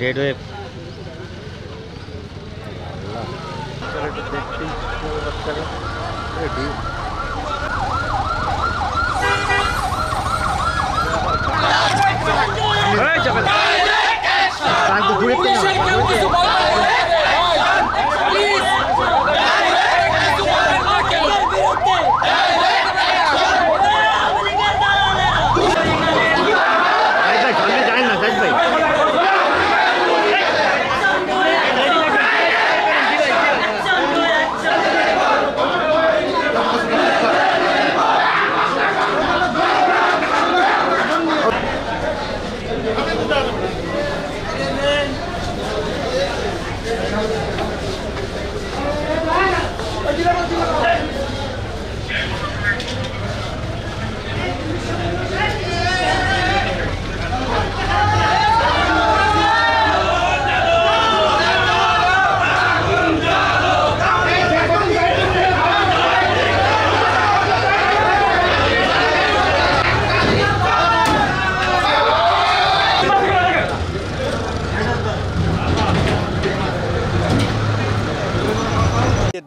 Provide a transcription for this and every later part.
Dead হয়ে জানেন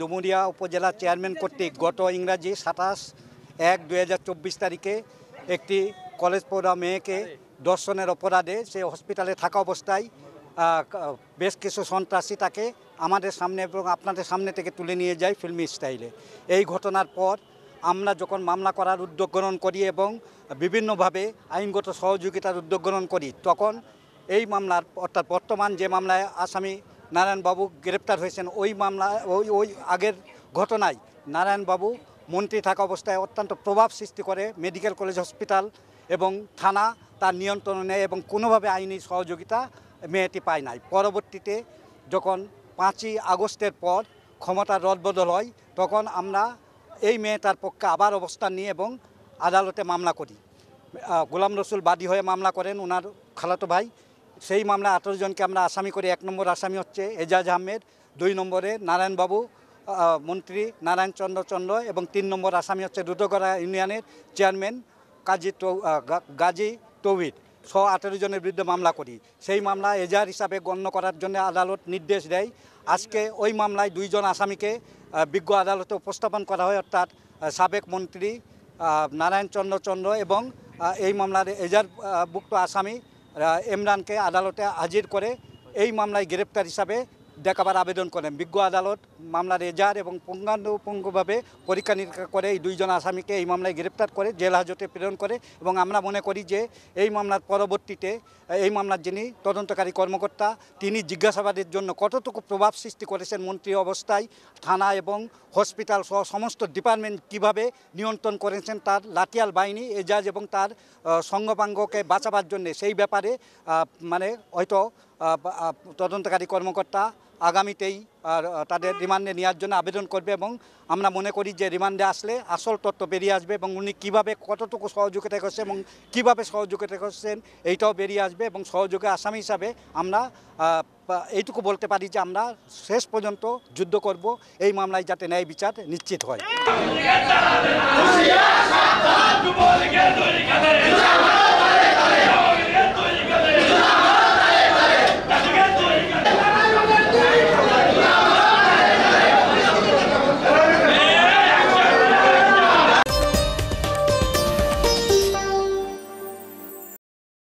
ডুমুরিয়া উপজেলা চেয়ারম্যান কর্তৃক গত ইংরাজি সাতাশ এক দুই তারিখে একটি কলেজ পড়া মেয়েকে দর্শনের অপরাধে সে হসপিটালে থাকা অবস্থায় বেশ কিছু সন্ত্রাসী তাকে আমাদের সামনে এবং আপনাদের সামনে থেকে তুলে নিয়ে যায় ফিল্মি স্টাইলে। এই ঘটনার পর আমরা যখন মামলা করার উদ্যোগ গ্রহণ করি এবং বিভিন্নভাবে আইনগত সহযোগিতার উদ্যোগ গ্রহণ করি, তখন এই মামলার অর্থাৎ বর্তমান যে মামলায় আসামি নারায়ণবাবু গ্রেপ্তার হয়েছেন। ওই মামলা, ওই ওই আগের ঘটনায় নারায়ণবাবু মন্ত্রী থাকা অবস্থায় অত্যন্ত প্রভাব সৃষ্টি করে মেডিকেল কলেজ হসপিটাল এবং থানা তার নিয়ন্ত্রণে নেয় এবং কোনোভাবে আইনি সহযোগিতা মেয়েটি পায় নাই। পরবর্তীতে যখন পাঁচই আগস্টের পর ক্ষমতার রদবদল হয়, তখন আমরা এই মেয়েটার পক্ষে আবার অবস্থান নিয়ে এবং আদালতে মামলা করি। গোলাম রসুল বাদী হয়ে মামলা করেন ওনার খালাতো ভাই। সেই মামলা আঠেরো জনকে আমরা আসামি করি। এক নম্বর আসামি হচ্ছে এজাজ আহমেদ, দুই নম্বরে নারায়ণবাবু মন্ত্রী নারায়ণ চন্দ্র এবং তিন নম্বর আসামি হচ্ছে রুদ্রগড়া ইউনিয়নের চেয়ারম্যান কাজী গাজী তৌহিদ সহ আঠেরো জনের বিরুদ্ধে মামলা করি। সেই মামলা এজাহার হিসাবে গণ্য করার জন্য আদালত নির্দেশ দেয়। আজকে ওই মামলায় দুইজন আসামিকে বিজ্ঞ আদালতে উপস্থাপন করা হয়, অর্থাৎ সাবেক মন্ত্রী নারায়ণ চন্দ্র চন্দ্র এবং এই মামলার এজাহারভুক্ত আসামি ইমরানকে আদালতে হাজির করে এই মামলায় গ্রেপ্তার হিসাবে দেখাবার আবেদন করেন। বিজ্ঞ আদালত মামলার এজার এবং পুঙ্খানুপুঙ্খভাবে পরীক্ষা নিরীক্ষা করে এই দুইজন আসামিকে এই মামলায় গ্রেপ্তার করে জেল হাজতে প্রেরণ করে এবং আমরা মনে করি যে এই মামলার পরবর্তীতে, এই মামলার যিনি তদন্তকারী কর্মকর্তা, তিনি জিজ্ঞাসাবাদের জন্য কতটুকু প্রভাব সৃষ্টি করেছেন মন্ত্রী অবস্থায়, থানা এবং হসপিটাল সহ সমস্ত ডিপার্টমেন্ট কীভাবে নিয়ন্ত্রণ করেছেন তার লাঠিয়াল বাহিনী, এজাজ এবং তার সঙ্গপাঙ্গকে বাঁচাবার জন্য সেই ব্যাপারে মানে হয়তো তদন্তকারী কর্মকর্তা আগামীতেই তাদের রিমান্ডে নেওয়ার জন্য আবেদন করবে এবং আমরা মনে করি যে রিমান্ডে আসলে আসল তথ্য বেরিয়ে আসবে এবং উনি কীভাবে কতটুকু সহযোগিতা করছেন এবং কীভাবে সহযোগিতা করছেন এইটাও বেরিয়ে আসবে এবং সহযোগী আসামি হিসাবে আমরা এইটুকু বলতে পারি যে আমরা শেষ পর্যন্ত যুদ্ধ করব, এই মামলায় যাতে ন্যায় বিচার নিশ্চিত হয়।